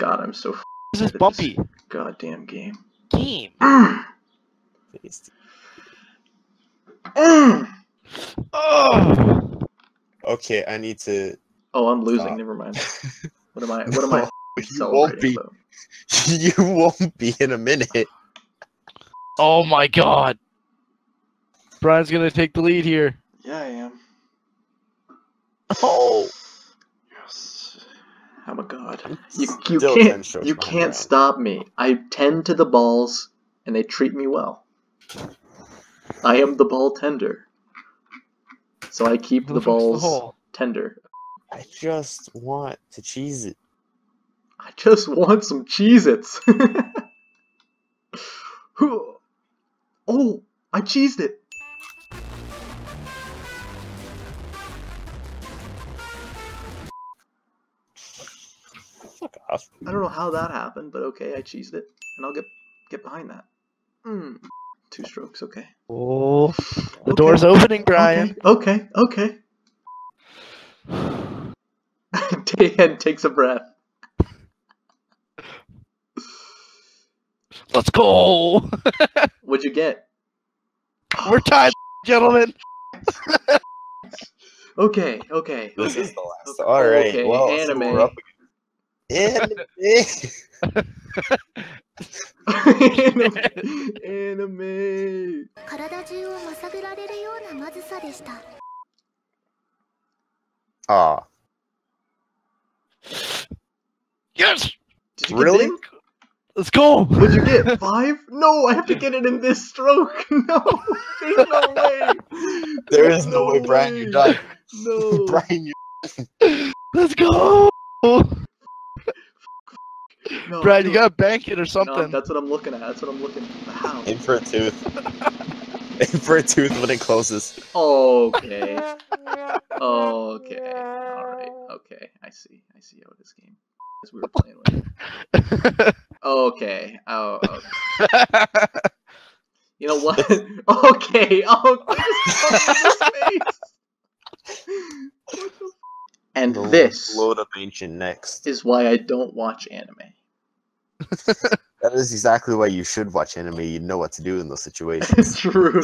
God, I'm so This is at this bumpy. goddamn game. Game. Mm, mm. Oh. Okay, I need to. Oh, I'm losing. Stop. Never mind. What am I? What am I you won't be. about? You won't be in a minute. Oh my god. Bryan's gonna take the lead here. Yeah, I am. Oh. Yes. I'm a god. You, you still can't strokes you can't Bryan. stop me. I tend to the balls and they treat me well. I am the ball tender. So I keep Who the the fuck's the balls tender. I just want to cheese it. I just want some Cheez Its. oh, I cheesed it. Fuck off. I don't know how that happened, but okay, I cheesed it. And I'll get get behind that. Hmm. Two strokes, okay. Oh. The Okay. door's opening, Bryan. Okay, okay, okay. Dan takes a breath. Let's go. What'd you get? We're tied, gentlemen. Okay, okay. This okay. is the last. Okay, All right. okay, well, so anime. we're up again. Anime. Anime. Yes. Really? Let's go. Would you get five? No, I have to get it in this stroke. No, there's no way. There's no, no way, way, Bryan. You're done. No, Bryan, you. Let's go no Bryan, you gotta bank it or No, something. that's what I'm looking at. That's what I'm looking. How? in for a tooth. in for a tooth when it closes. Okay. Okay. All right. Okay. I see. I see how this game is we were playing with. Okay. Oh. okay. You know what? okay. Oh. and The this load of ancient next. is why I don't watch anime. That is exactly why you should watch anime. You know what to do in those situations. True.